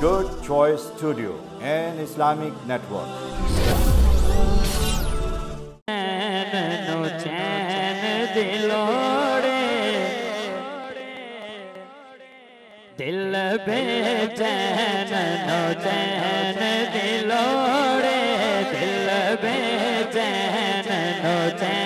Good Choice Studio, an Islamic network. चैन चैन दिलोड़े दिल बेचैन no चैन दिलोड़े दिल बेचैन नो चैन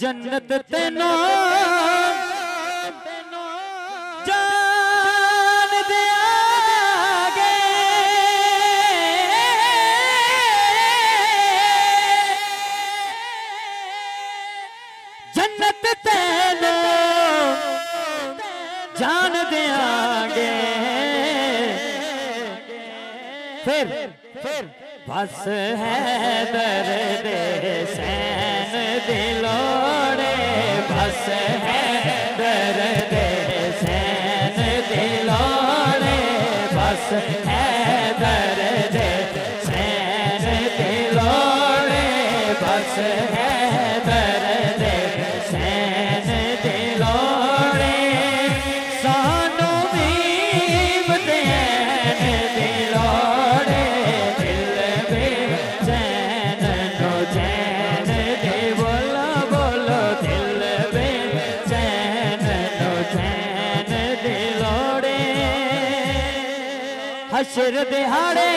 जन्नत तेनो जन्नत तेनो जान देंगे फिर फिर बस है दर्द बस है हशर दिहाड़े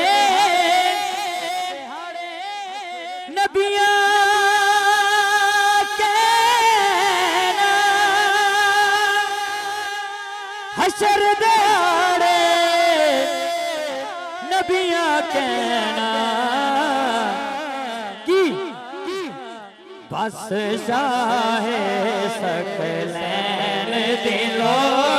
नबिया हशर दिहाड़े नबिया कहना की? बस शाहे सकलैन दिलोड़े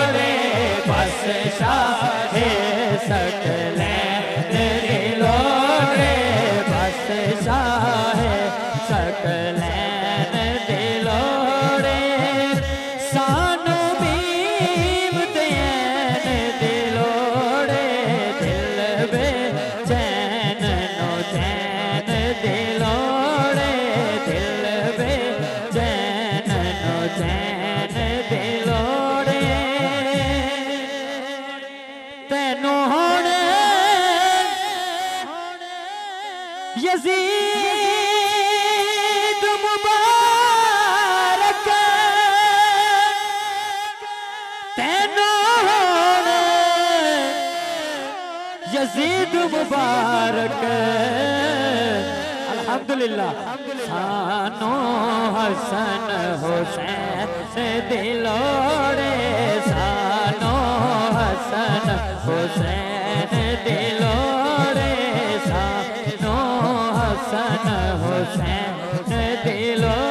हुण यजीद मुबारक अल्हम्दुलिल्लाह सानो हसन हुसैन दिलोड़े सानो हसन हुसैन दिलोड़े हुसैन हुसैन दिलो